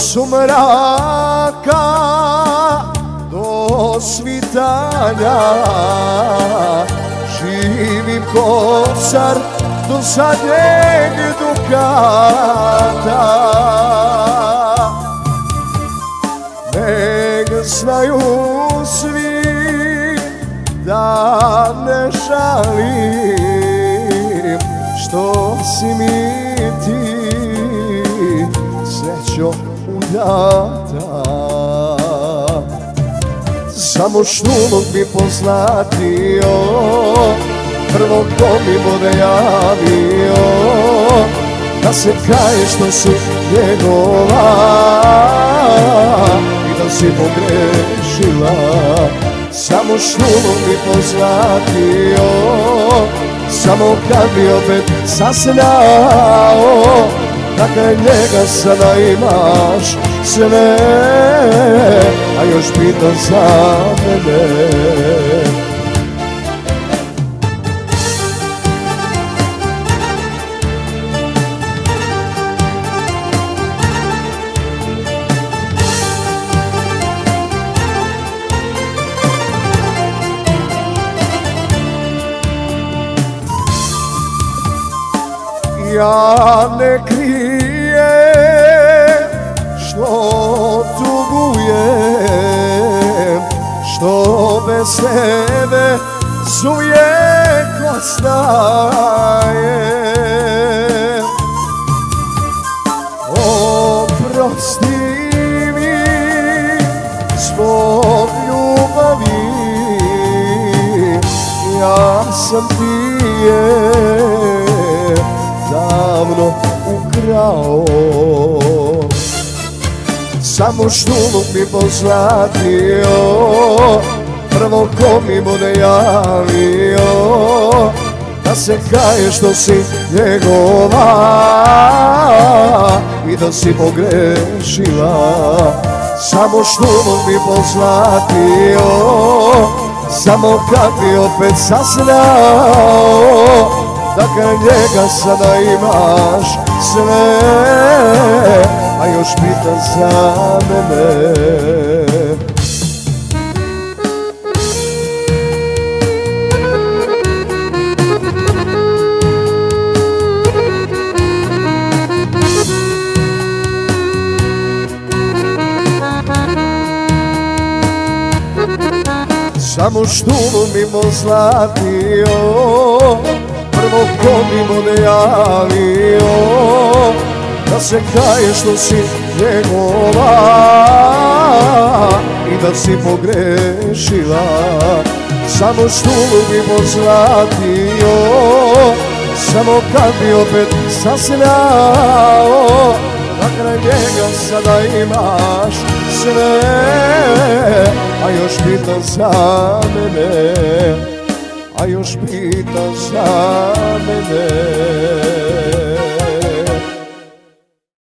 sumraka do svitanja. Živim ko do zadnjeg dukata. Nek znaju svi da ne žalim Što si mi srećo udata Samo štumog mi pozlatio Prvo ko mi bude javio Da se kaje što si njegova I da si pogrešila. Samo štumom mi pozlatio Samo kad bi opet sasnjao Dakle njega sada imaš sve A još pita za mene Ja ne krijem što tugujem Što bez tebe uvijek ostajem Oprosti mi zbog ljubavi Ja sam ti ukrao Samo štumog mi pozlatio Prvo ko mi bude javio Da se kaje što si njegova I da si pogrešila. Samo štumog mi pozlatio Samo kad bi opet sasnao Dakle njega sada imaš sve A još pita za mene. Samo štumu mimo zlatio ko mi bude javio Da se kaje što si njegova I da si pogrešila. Samo štumu mimo zlatio Samo kad bi opet sasnjao Na kraj njega sada imaš sve A još pitan za mene A još pitan za mene